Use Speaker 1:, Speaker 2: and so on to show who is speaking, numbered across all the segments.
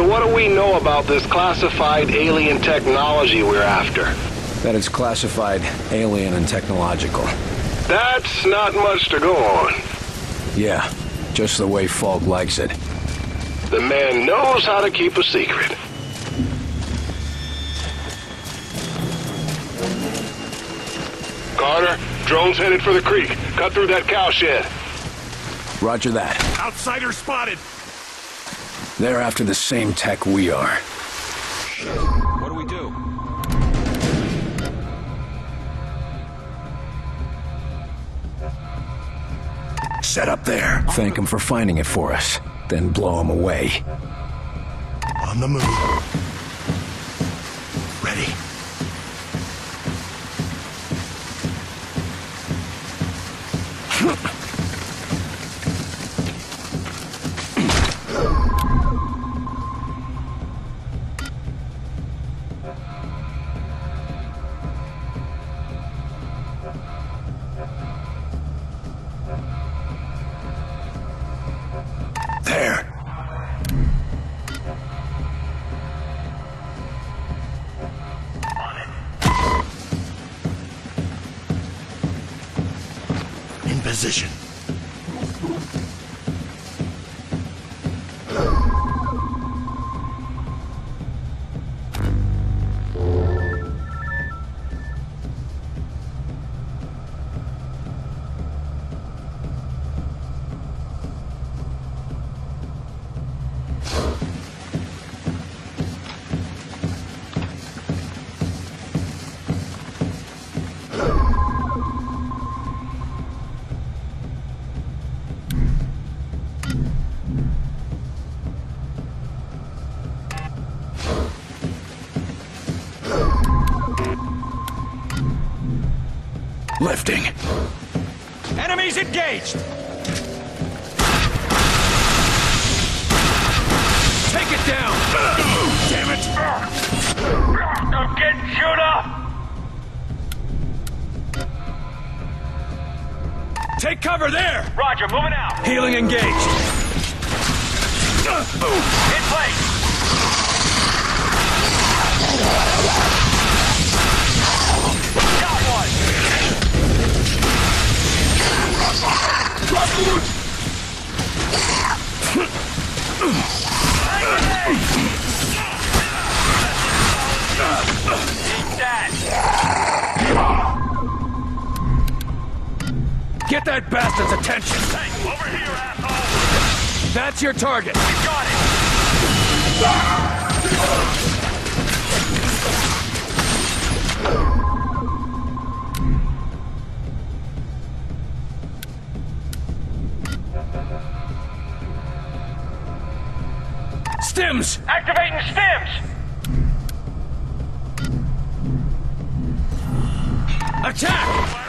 Speaker 1: So what do we know about this classified alien technology we're after?
Speaker 2: That it's classified alien and technological.
Speaker 1: That's not much to go on.
Speaker 2: Yeah, just the way Faulke likes it.
Speaker 1: The man knows how to keep a secret. Carter, drone's headed for the creek. Cut through that cowshed.
Speaker 2: Roger that.
Speaker 3: Outsider spotted!
Speaker 2: They're after the same tech we are.
Speaker 3: What do we do?
Speaker 2: Set up there. Thank him for finding it for us. Then blow him away.
Speaker 3: On the move. Ready. Position.
Speaker 2: Lifting.
Speaker 3: Enemies engaged! Take it down! Damn it! I'm getting chewed up! Take cover there!
Speaker 4: Roger, moving out.
Speaker 3: Healing engaged.
Speaker 4: In place.
Speaker 3: Get that bastard's attention!
Speaker 4: Hey, over here, asshole.
Speaker 3: That's your target!
Speaker 4: Got it.
Speaker 3: Stims!
Speaker 4: Activating stims.
Speaker 3: Attack!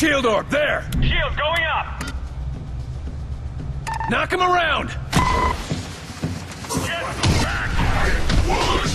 Speaker 3: Shield orb, there!
Speaker 4: Shield going up.
Speaker 3: Knock him around!
Speaker 4: Get back.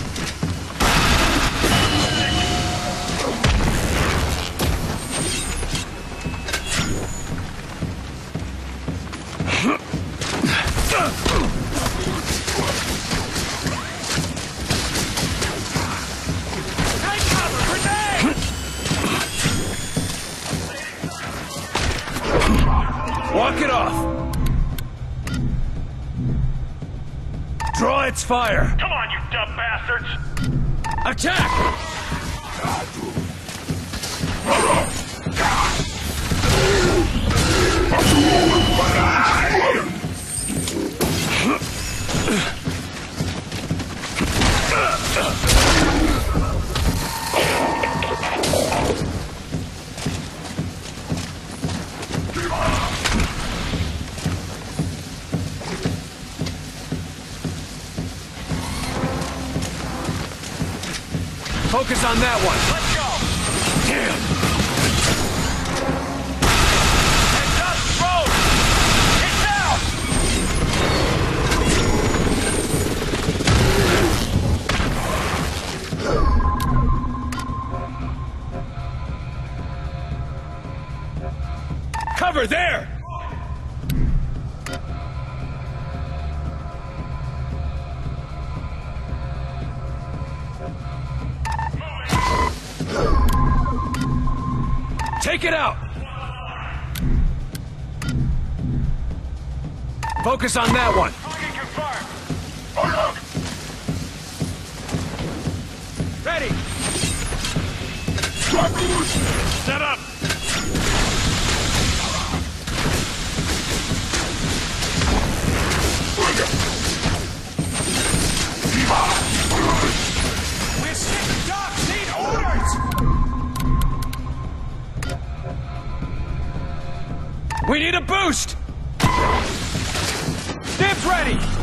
Speaker 3: fire!
Speaker 4: Come on, you dumb bastards!
Speaker 3: Attack!
Speaker 5: Cover there!
Speaker 3: Take it out. Focus on that one.
Speaker 5: Ready! Set up!
Speaker 3: We need a boost. Dibs ready.